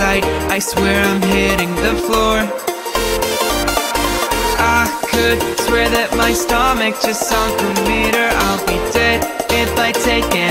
sight. I swear I'm hitting the floor. I could swear that my stomach just sunk a meter. I'll be dead if I take any